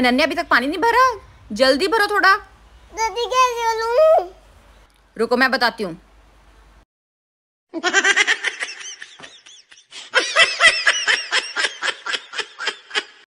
अनन्या अभी तक पानी नहीं भरा? जल्दी भरो थोड़ा। दादी कैसे रुको मैं बताती हूँ।